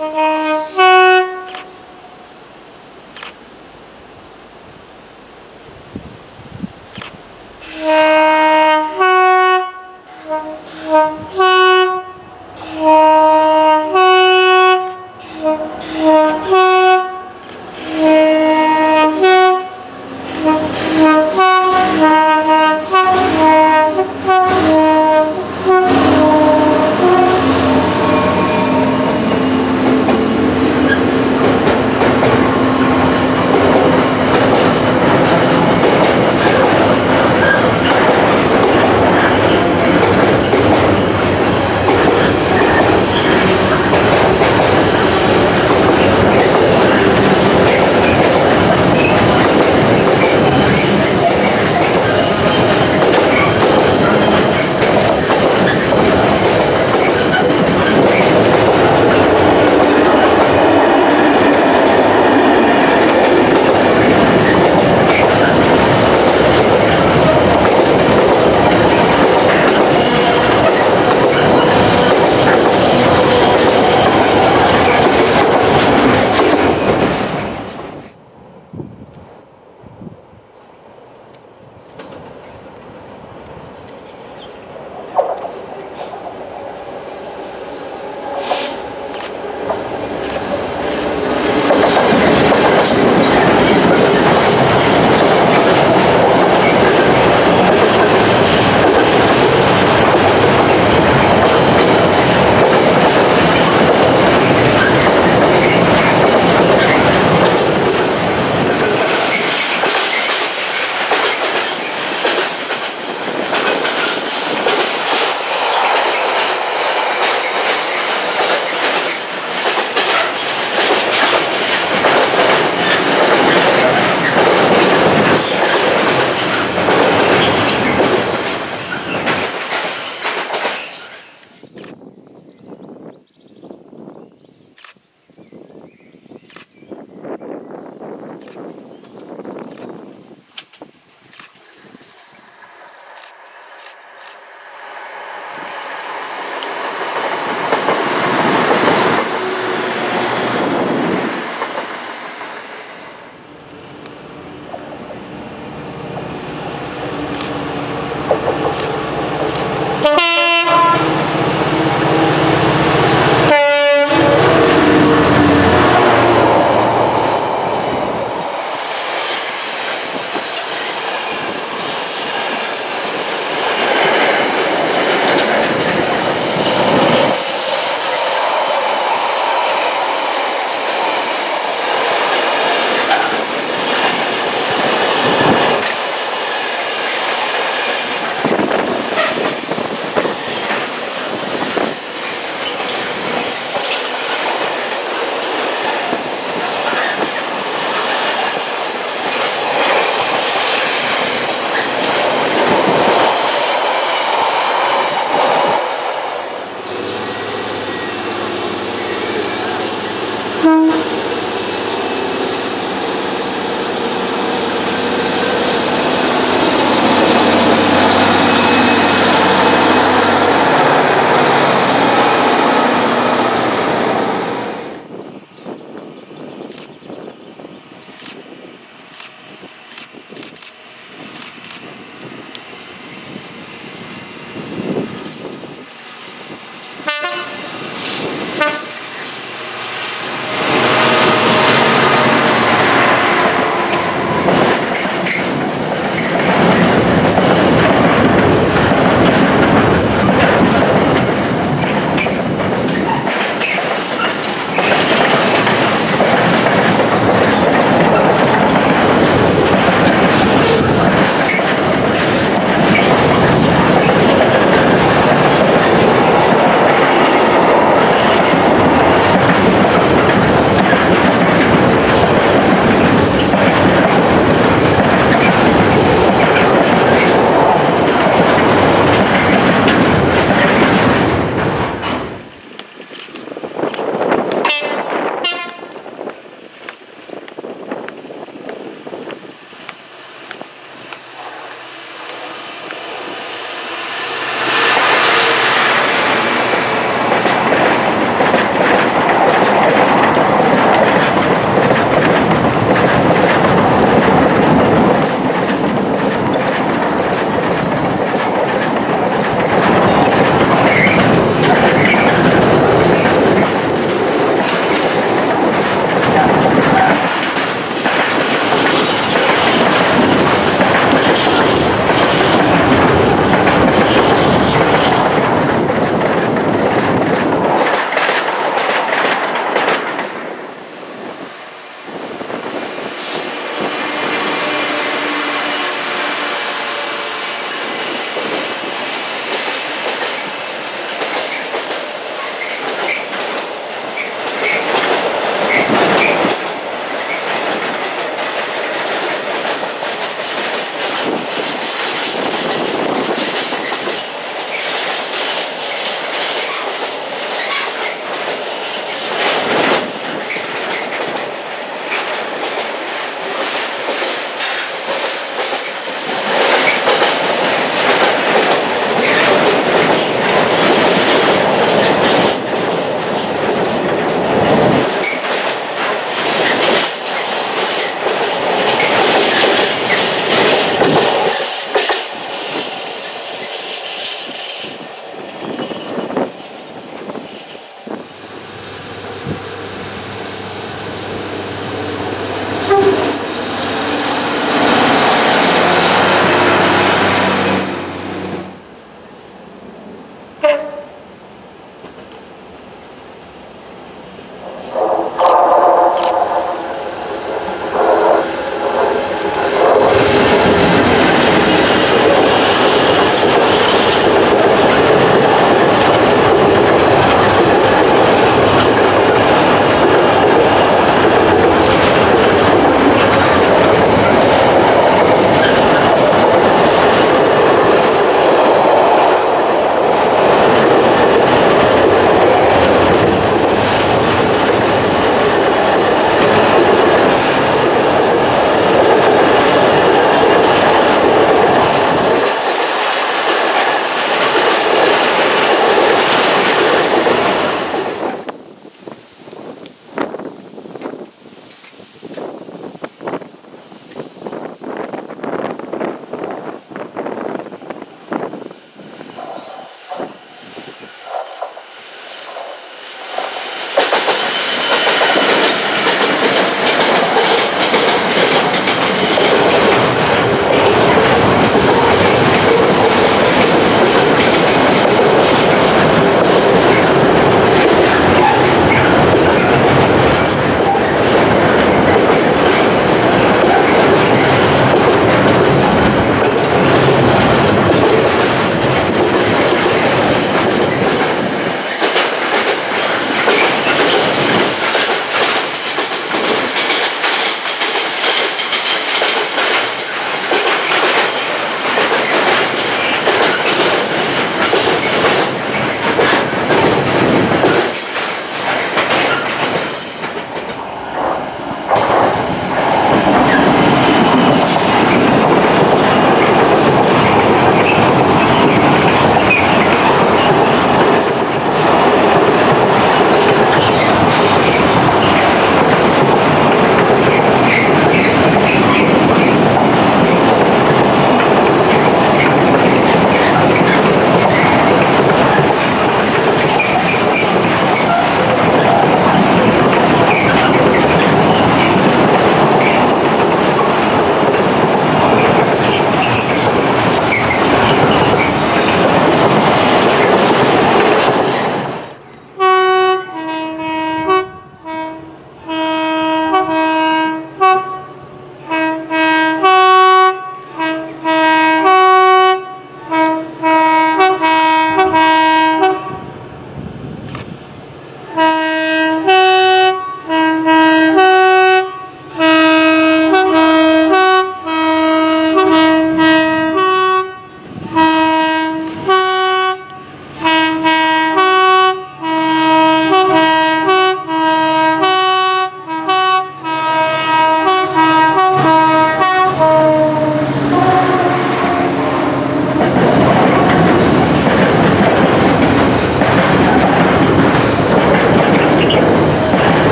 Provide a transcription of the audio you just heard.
Yeah.